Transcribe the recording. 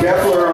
Kepler